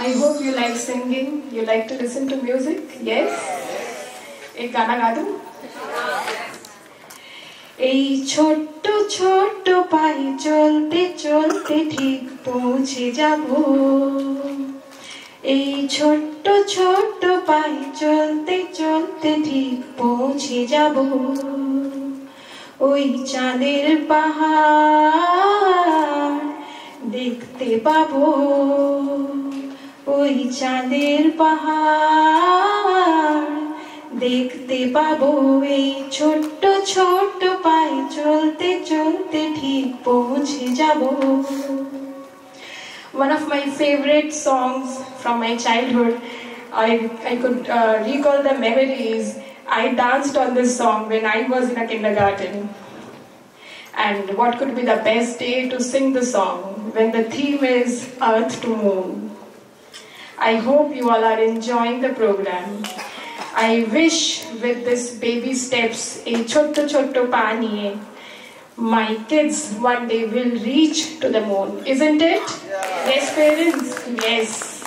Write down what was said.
I hope you like singing. You like to listen to music? Yes? एक गाना गा दूं? এই ছোট্ট ছোট্ট পায়ে চলতে চলতে ঠিক পৌঁছে যাব এই ছোট্ট ছোট্ট পায়ে চলতে চলতে ঠিক পৌঁছে যাব ওই চাঁদের পাহাড় দেখতে পাবো ওই চাঁদের পাহাড় দেখতে পাবো এই ছোট্ট ছোট্ট পায়ে চলতে চলতে ঠিক পৌঁছে যাব One of my favorite songs from my childhood, I, I could uh, recall the memories. I danced on this song when I was in a kindergarten. And what could be the best day to sing the song when the theme is Earth to Moon? I hope you all are enjoying the program. I wish with this baby steps, a chotto chotto paniye, my kids one day will reach to the moon, isn't it? Yes, parents? Yes.